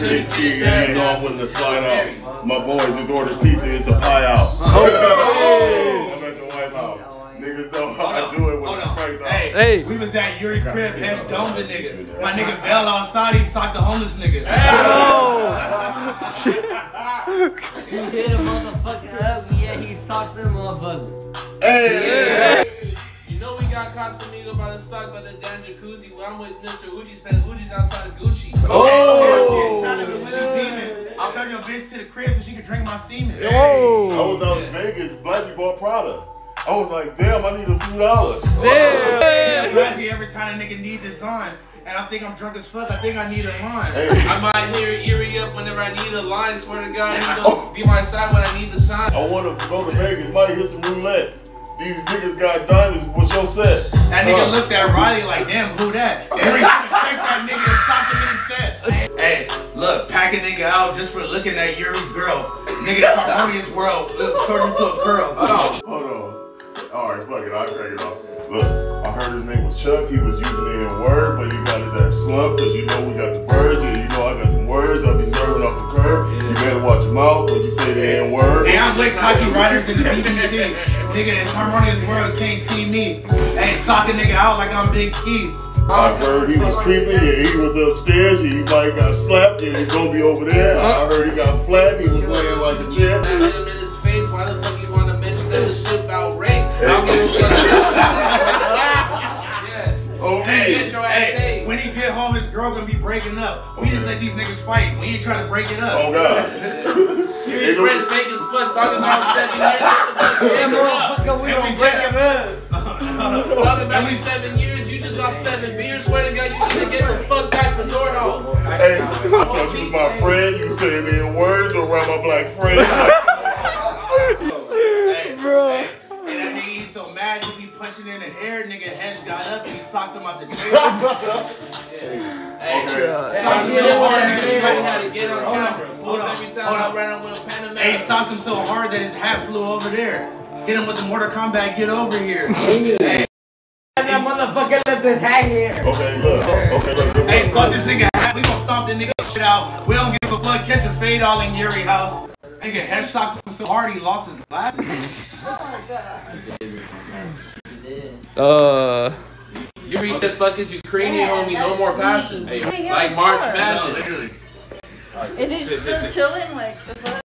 Big ski and hang off when the slide out. My boy just ordered pizza. It's a pie out. Oh. I'm at the White House. Niggas know how I do it when Hold it's on. cranked out. Hey, Hey. we was at Yuri crib, Hesh domed nigga. My nigga Bell outside, he socked the homeless nigga. He hit a motherfucker up, yeah, he socked them motherfuckers. Hey, You know we got Casamigo by the stock by the damn jacuzzi. Well, I'm with Mr. Uji spending Uji's outside of Gucci. Oh! I'll tell your bitch to the crib so she can drink my semen. Oh! I was out in Vegas. Blasey bought Prada. I was like, damn, I need a few dollars. Damn. Blasey every time a nigga need design. And I think I'm drunk as fuck. I think I need a line. Hey, I might hear Erie up whenever I need a line. Swear to God, he gonna be my side when I need the time. I want to go to Vegas. Might hit some roulette. These niggas got diamonds. What's your set? That nigga Uh, looked at Riley like, damn, who that? Every time check that nigga and sock him in his chest. Hey, look, pack a nigga out just for looking at Yuri's girl. Nigga, Nigga's harmonious world look, turned into a girl. Hold on. All right, fuck it. I'll crack it off. Look, I heard his name was Chuck. He was using the N word, but he got his ass slumped because you know we got the birds and you know I got some words. I be serving off the curb. You better watch your mouth when you say the N word. Hey, I'm with cocky riders in the BBC. Nigga, this harmonious world can't see me. Hey, sock a nigga out like I'm Big Ski. I heard he was creeping. Yeah, he was upstairs. He might got slapped and he's gonna be over there. I heard he got flat. He was laying like a chair. When he his girl gonna be breaking up. We just let these niggas fight. We ain't trying to break it up. Oh, up. God. His friends fake as fuck talking about seven years. Yeah, motherfucker, we And we gonna break said- him up. Talking about you seven years, you just off seven beers. Swear to God, you need to get the fuck back from door home. Hey, I thought you was my friend. You saying the words around my black friend. punching in the air. Nigga, Hesh got up and he socked him out the jail. Hey, God. I'm so hard, yeah, nigga. yeah. Had to get on Hold on, camera. hold on, Every time hold I on. ran with a Panamera. Hey, socked him so hard that his hat flew over there. Hit him with the Mortal Kombat, get over here. hey, That motherfucker left his hat here. Okay, look. Okay, look. look, hey, look. fuck this nigga hat. We gon' stomp this nigga shit out. We don't give a fuck. Catch a fade all in Yuri house. Nigga, Hesh socked him so hard he lost his glasses. Uh. Yuri said, fuck his Ukrainian homie, no more passes. Hey, Like March of course. Madness. Is he still chilling? Like, the fuck?